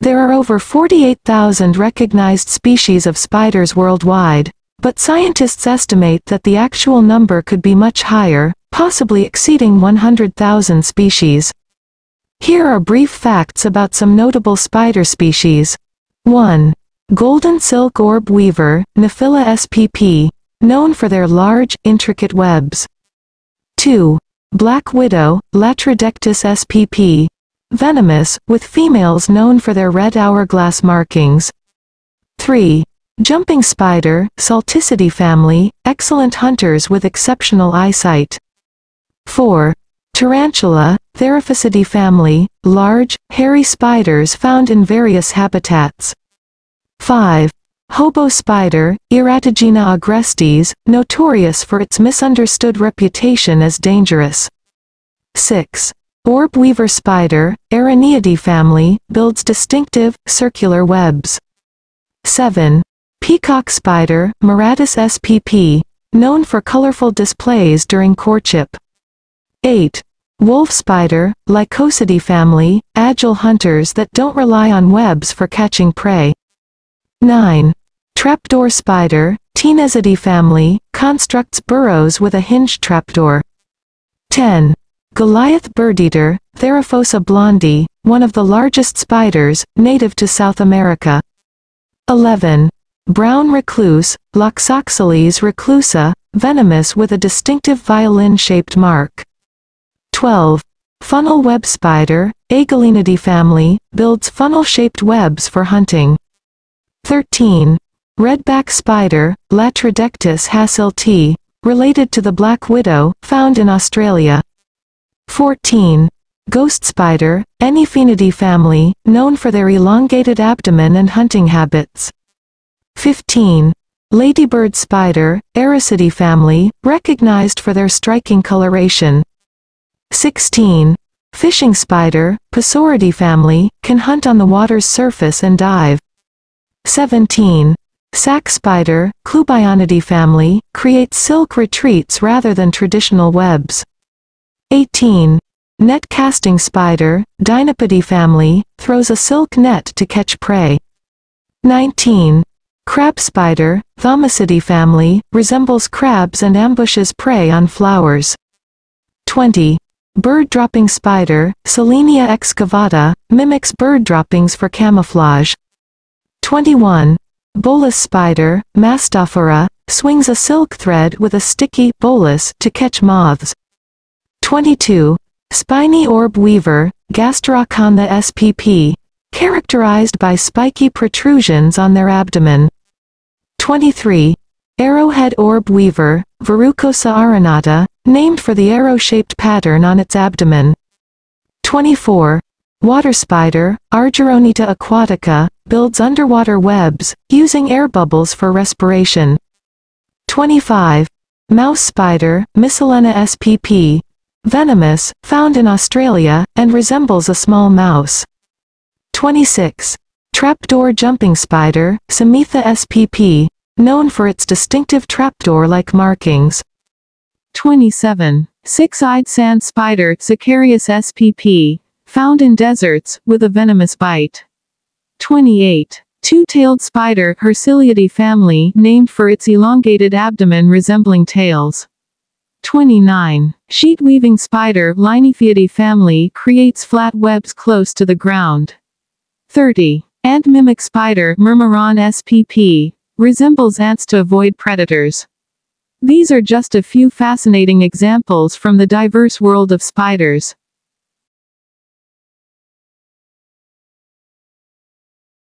There are over 48,000 recognized species of spiders worldwide, but scientists estimate that the actual number could be much higher, possibly exceeding 100,000 species. Here are brief facts about some notable spider species. 1. Golden silk orb weaver, Nephila spp, known for their large, intricate webs. 2. Black widow, Latrodectus spp, venomous, with females known for their red hourglass markings. 3. Jumping spider, Salticidae family, excellent hunters with exceptional eyesight. 4. Tarantula, Theraphosidae family, large, hairy spiders found in various habitats. 5. Hobo spider, Eratigena agrestis, notorious for its misunderstood reputation as dangerous. 6. Orb weaver spider, Araneae family, builds distinctive, circular webs. 7. Peacock spider, Maratus spp, known for colorful displays during courtship. 8. Wolf spider, Lycosidae family, agile hunters that don't rely on webs for catching prey. 9. Trapdoor spider, Ctenizidae family, constructs burrows with a hinged trapdoor. 10. Goliath bird-eater, Theraphosa blondi, one of the largest spiders, native to South America. 11. Brown recluse, Loxosceles reclusa, venomous with a distinctive violin-shaped mark. 12. Funnel web spider, Agelenidae family, builds funnel-shaped webs for hunting. 13. Redback spider, Latrodectus hasseltii, related to the black widow, found in Australia. 14. Ghost spider, Anyphaenidae family, known for their elongated abdomen and hunting habits. 15. Ladybird spider, Eresidae family, recognized for their striking coloration. 16. Fishing spider, Pisauridae family, can hunt on the water's surface and dive. 17. Sac spider, Clubionidae family, creates silk retreats rather than traditional webs. 18. Net casting spider, Dinopidae family, throws a silk net to catch prey. 19. Crab spider, Thomisidae family, resembles crabs and ambushes prey on flowers. 20. Bird dropping spider, Celaenia excavata, mimics bird droppings for camouflage. 21. Bolas spider, Mastophora, swings a silk thread with a sticky bolus to catch moths. 22. Spiny orb weaver, Gasteracantha spp, characterized by spiky protrusions on their abdomen. 23. Arrowhead orb weaver, Verrucosa arenata, named for the arrow-shaped pattern on its abdomen. 24. Water spider, Argyroneta aquatica, builds underwater webs, using air bubbles for respiration. 25. Mouse spider, Missulena spp, venomous, found in Australia, and resembles a small mouse. 26. Trapdoor jumping spider, Samitha spp, known for its distinctive trapdoor-like markings. 27. Six-eyed sand spider, Sicarius spp, found in deserts, with a venomous bite. 28. Two-tailed spider, Hersiliidae family, named for its elongated abdomen resembling tails. 29. Sheet-weaving spider, Linyphiidae family, creates flat webs close to the ground. 30. Ant mimic spider, Myrmiron spp, resembles ants to avoid predators. These are just a few fascinating examples from the diverse world of spiders.